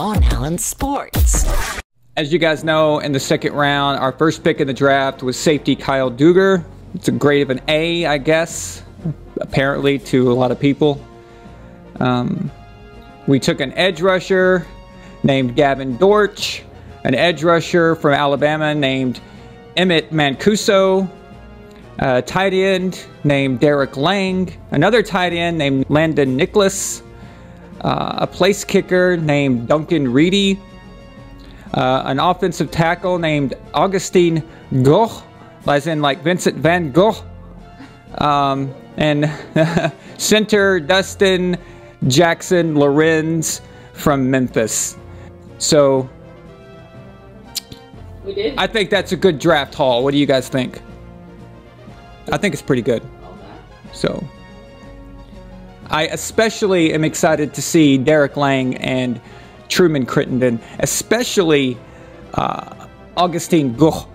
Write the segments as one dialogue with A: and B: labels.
A: Von Allen Sports.
B: As you guys know, in the second round, our first pick in the draft was safety Kyle Dugger. It's a grade of an A, I guess, apparently to a lot of people. Um, we took an edge rusher named Gavin Dortch, an edge rusher from Alabama named Emmett Mancuso, a tight end named Derek Lang, another tight end named Landon Nicholas, uh, a place kicker named Duncan Reedy, uh, an offensive tackle named Augustine Goh, as in like Vincent Van Gogh, um, and center Dustin Jackson Lorenz from Memphis. So
C: We did.
B: I think that's a good draft haul. What do you guys think? I think it's pretty good. So I especially am excited to see Derek Lang and Truman Crittenden, especially uh, Augustine Goh.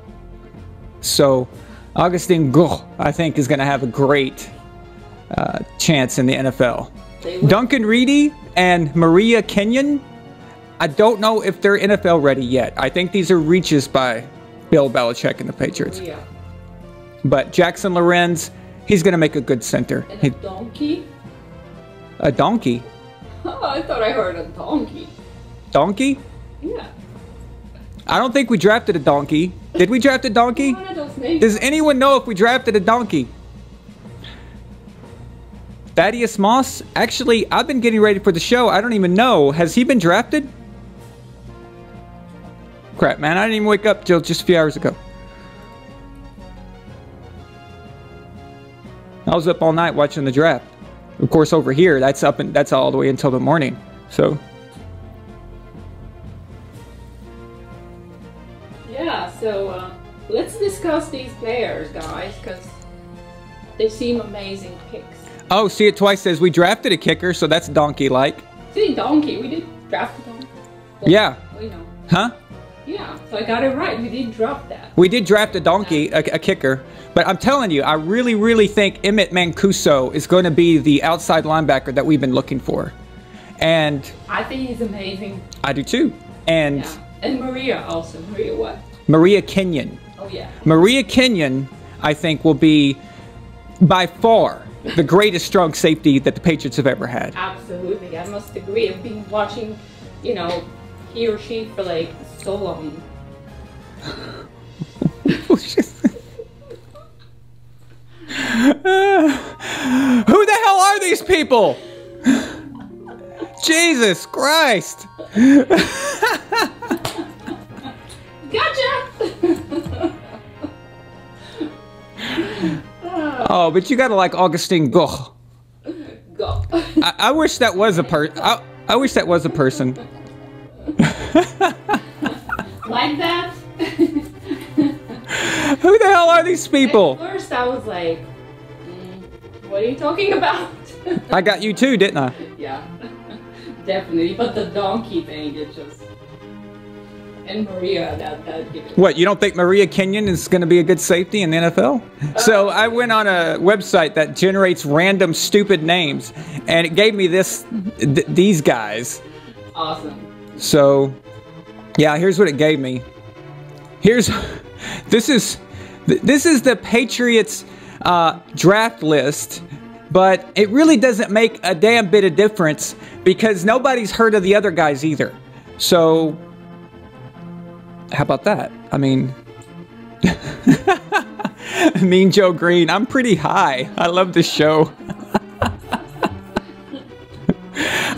B: So Augustine Goh, I think, is going to have a great uh, chance in the NFL. Duncan Reedy and Maria Kenyon, I don't know if they're NFL ready yet. I think these are reaches by Bill Belichick and the Patriots.
C: Yeah.
B: But Jackson Lorenz, he's going to make a good center.
C: And
B: He-
C: a donkey?
B: A donkey.
C: Oh, I thought I heard a donkey.
B: Donkey?
C: Yeah.
B: I don't think we drafted a donkey. Did we draft a donkey?
C: One of those names.
B: Does anyone know if we drafted a donkey? Thaddeus Moss? Actually, I've been getting ready for the show. I don't even know. Has he been drafted? Crap, man. I didn't even wake up till just a few hours ago. I was up all night watching the draft. Of course, over here, that's up and that's all the way until the morning. So,
C: Yeah, so uh, let's discuss these players, guys, because they seem amazing picks.
B: oh, see it twice says we drafted a kicker, so that's donkey-like.
C: See, donkey, we did draft a donkey. Well,
B: Yeah.
C: You know.
B: Huh?
C: Yeah, so I got it right. We did drop that.
B: We did draft a donkey, a, a kicker, but I'm telling you, I really, really think Emmett Mancuso is going to be the outside linebacker that we've been looking for, and
C: I think he's amazing.
B: I do too. And
C: Yeah. And Maria also. Maria what?
B: Maria Kenyon,
C: Oh, yeah.
B: Maria Kenyon, I think will be by far the greatest strong safety that the Patriots have ever had.
C: Absolutely. I must agree. I've been watching, you know, he or she for like so long.
B: Who the hell are these people? Jesus Christ!
C: Gotcha!
B: Oh, but you gotta like Augustine Goh.
C: Go.
B: I, I wish that was a per. I, I wish that was a person.
C: like that?
B: Who the hell are these people?
C: At first I was like, mm, what are you talking about?
B: I got you too, didn't I?
C: yeah, definitely. But the donkey thing, it just. And Maria, that, that.
B: What, you don't think Maria Kenyon is going to be a good safety in the NFL? So I went on a website that generates random stupid names, and it gave me this, th- these guys.
C: Awesome.
B: So, yeah, here's what it gave me. Here's, this is, this is the Patriots uh, draft list, but it really doesn't make a damn bit of difference because nobody's heard of the other guys either. So, how about that? I mean, Mean Joe Greene, I'm pretty high. I love this show.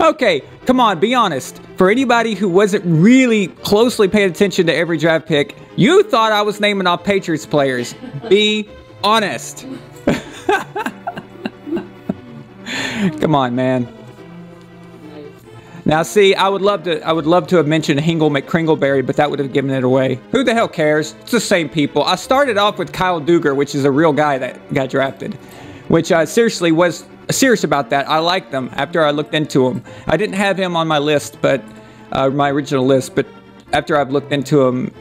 B: okay, come on, be honest. For anybody who wasn't really closely paying attention to every draft pick, you thought I was naming off Patriots players. Be honest. come on, man. Now, see, I would love to. I would love to have mentioned Hingle McCringleberry, but that would have given it away. Who the hell cares? It's the same people. I started off with Kyle Dugger, which is a real guy that got drafted, which I seriously was serious about that. I liked them after I looked into them. I didn't have him on my list, but uh, my original list, but after I've looked into him,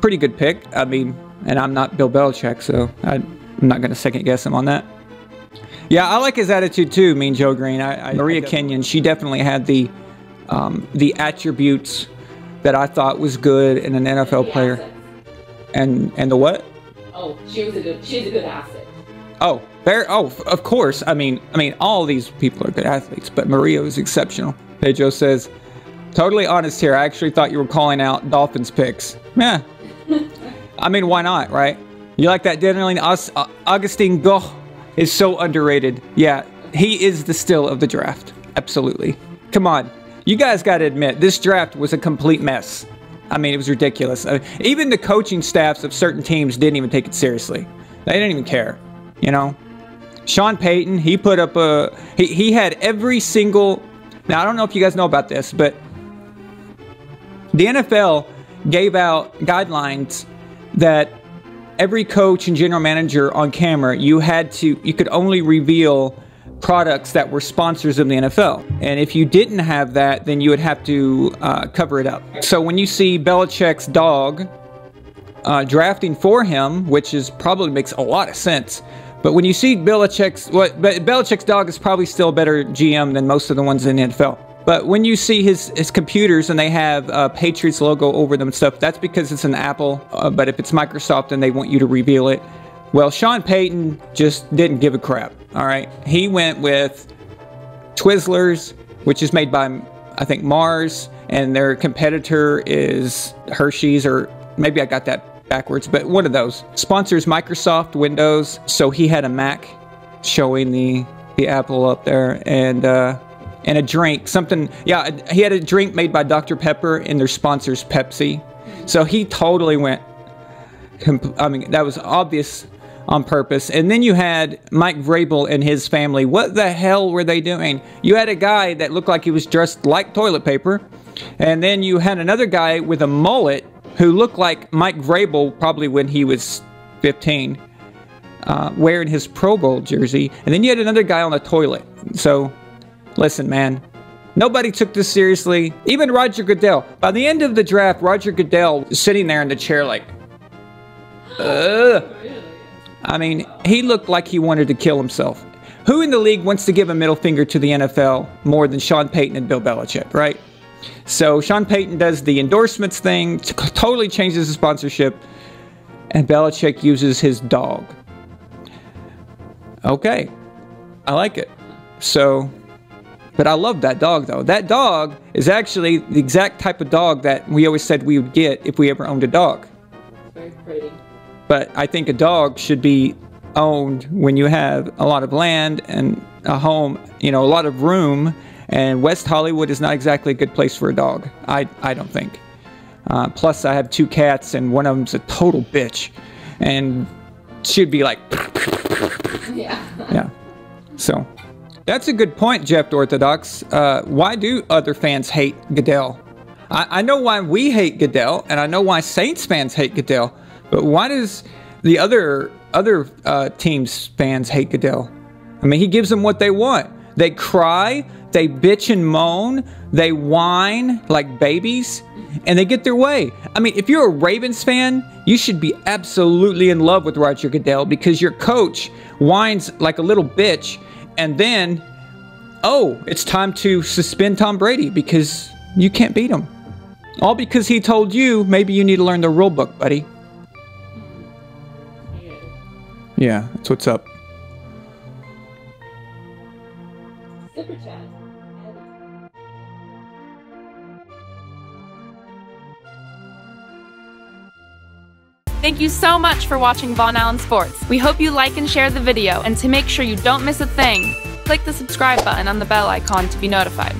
B: pretty good pick. I mean, and I'm not Bill Belichick, so I, I'm not going to second guess him on that. Yeah, I like his attitude too, Mean Joe Greene. I, I, Maria Kenyon, she definitely had the um, the attributes that I thought was good in an NFL player.
C: assets.
B: And and the what?
C: Oh, she was a good. She's a good asset.
B: Oh, very. Oh, of course. I mean, I mean, all these people are good athletes, but Maria is exceptional. Pedro says, "Totally honest here. I actually thought you were calling out Dolphins picks. Yeah. I mean, why not, right? You like that Daniel Aus- uh, Augustine Goh is so underrated. Yeah, he is the still of the draft. Absolutely. Come on, you guys got to admit this draft was a complete mess. I mean, it was ridiculous. I even the coaching staffs of certain teams didn't even take it seriously. They didn't even care. You know, Sean Payton, he put up a he, he had every single. Now I don't know if you guys know about this, but the NFL gave out guidelines that every coach and general manager on camera, you had to, you could only reveal products that were sponsors of the NFL. And if you didn't have that, then you would have to uh, cover it up. So when you see Belichick's dog uh, drafting for him, which is probably makes a lot of sense. But when you see Belichick's, but Belichick's dog is probably still a better GM than most of the ones in the NFL. But when you see his, his computers and they have uh, Patriots logo over them and stuff, that's because it's an Apple. Uh, but if it's Microsoft, then they want you to reveal it. Well, Sean Payton just didn't give a crap. All right, he went with Twizzlers, which is made by I think Mars, and their competitor is Hershey's, or maybe I got that backwards, but one of those sponsors Microsoft Windows. So he had a Mac showing the the Apple up there, and uh, and a drink, something. Yeah, he had a drink made by Dr Pepper, and their sponsors Pepsi. So he totally went. I mean, that was obvious on purpose. And then you had Mike Vrabel and his family. What the hell were they doing? You had a guy that looked like he was dressed like toilet paper, and then you had another guy with a mullet who looked like Mike Vrabel probably when he was 15, uh, wearing his Pro Bowl jersey. And then you had another guy on the toilet. So, listen, man. Nobody took this seriously. Even Roger Goodell. By the end of the draft, Roger Goodell was sitting there in the chair like, ugh. I mean, he looked like he wanted to kill himself. Who in the league wants to give a middle finger to the NFL more than Sean Payton and Bill Belichick, right? So Sean Payton does the endorsements thing, totally changes the sponsorship, and Belichick uses his dog. Okay, I like it. So, but I love that dog though. That dog is actually the exact type of dog that we always said we would get if we ever owned a dog.
C: Very pretty.
B: But I think a dog should be owned when you have a lot of land and a home, you know, a lot of room. And West Hollywood is not exactly a good place for a dog. I, I don't think. Uh, plus, I have two cats, and one of them's a total bitch. And she'd be like,
C: Yeah.
B: yeah. So that's a good point, Jeff Orthodox. Uh, why do other fans hate Goodell? I, I know why we hate Goodell, and I know why Saints fans hate Goodell. But why does the other other uh, teams fans hate Goodell? I mean, he gives them what they want. They cry, they bitch and moan, they whine like babies, and they get their way. I mean, if you're a Ravens fan, you should be absolutely in love with Roger Goodell because your coach whines like a little bitch, and then, oh, it's time to suspend Tom Brady because you can't beat him. All because he told you maybe you need to learn the rule book, buddy.
C: Yeah.
B: That's what's up.
C: Super chat.
D: Thank you so much for watching Von Allen Sports. We hope you like and share the video, and to make sure you don't miss a thing, click the subscribe button on the bell icon to be notified.